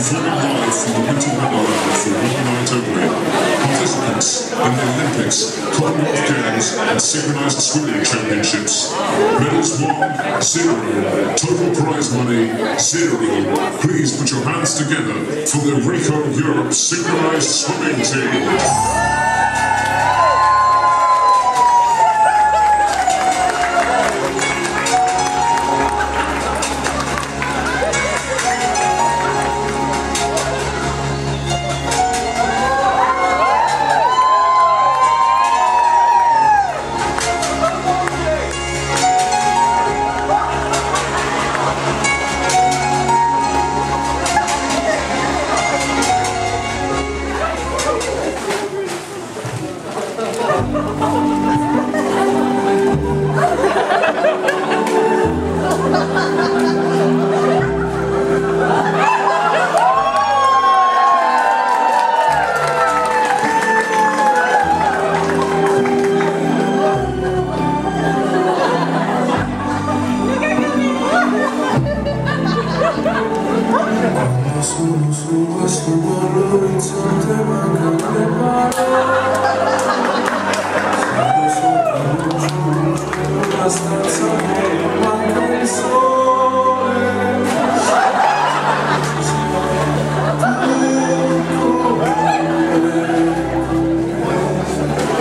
live from the Winter one night only. Participants in the Olympics, Commonwealth Games, and Synchronized Swimming Championships. Medals one, zero. Total prize money, zero. Please put your hands together for the Rico Europe Synchronized Swimming Team. Questo all'orizzonte mancano le parole Sono sopra giorno una stanza che manca il sole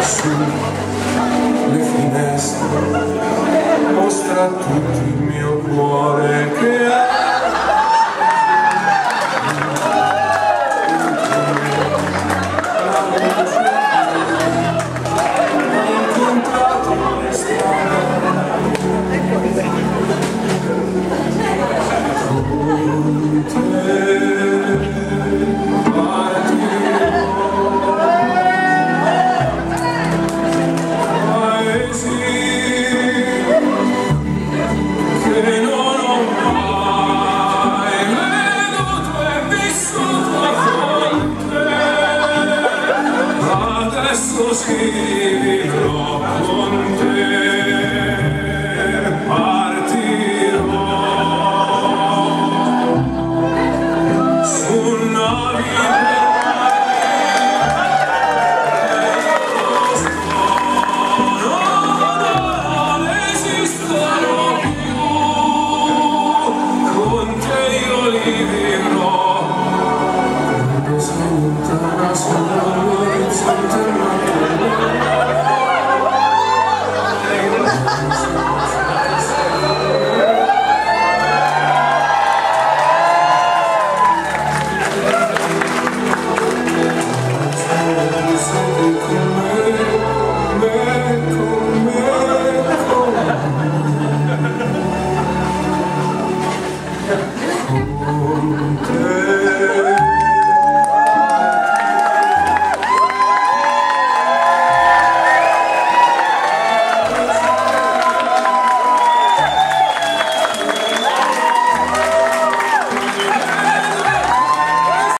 Su le finestre mostra tutto il mio cuore che ha Gestus, gib mir Ruhe und Come.